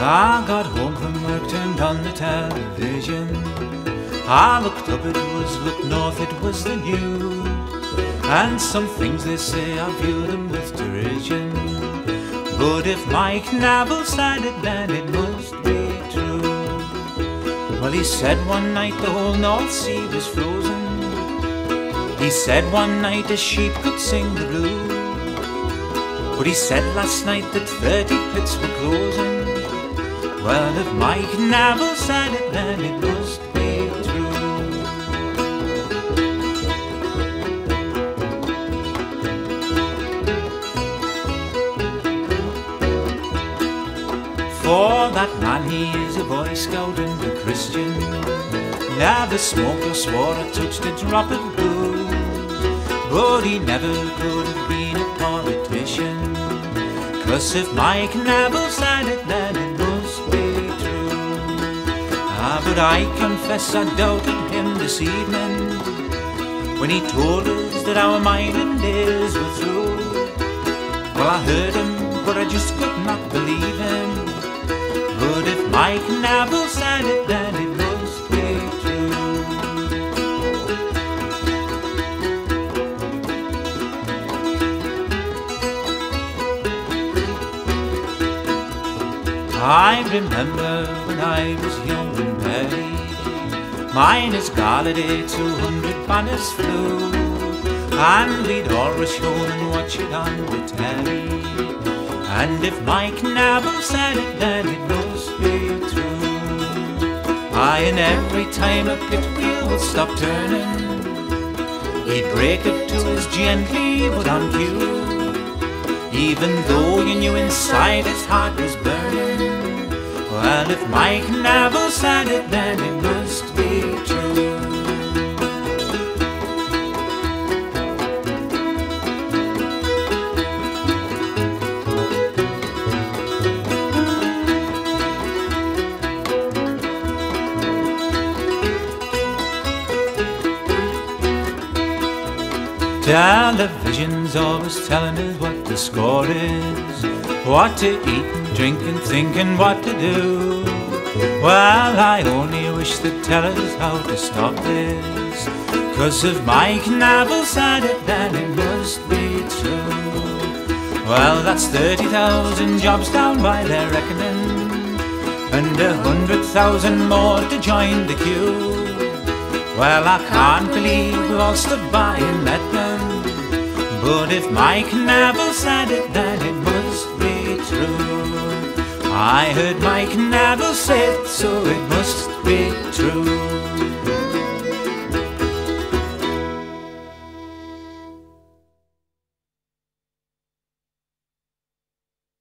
I got home from work, turned on the television. I looked up, it was, looked north, it was the news. And some things they say, I view them with derision. But if Mike Neville said it, then it must be true. Well, he said one night the whole North Sea was frozen. He said one night a sheep could sing the blues. But he said last night that 30 pits were closing. Well, if Mike Neville said it, then it must be true. For that man, he is a Boy Scout and a Christian. Never smoked or swore or touched a drop of booze. But he never could have been a politician. Cause if Mike Neville said it but I confess I doubted him this evening when he told us that our mining days were through. Well, I heard him, but I just could not believe him. But if Mike Neville said it, then I remember when I was young and merry, miners Gala Day 200 banners flew, and we'd always shown and watch it on the telly. And if Mike Neville said it, then it must be true. Aye, and every time a pit wheel would stop turning, he'd break it to us gently but on cue. Even though you knew inside his heart was burning. Well, if Mike Neville said it, then it must be true. The television's always telling us what the score is, what to eat drink and think and what to do. Well, I only wish they'd tell us how to stop this. Cause if Mike Neville said it, then it must be true. Well, that's 30,000 jobs down by their reckoning, and a hundred thousand more to join the queue. Well, I can't believe we've all stood by and let them. But if Mike Neville said it, then it must be true. I heard Mike Neville say it, so it must be true.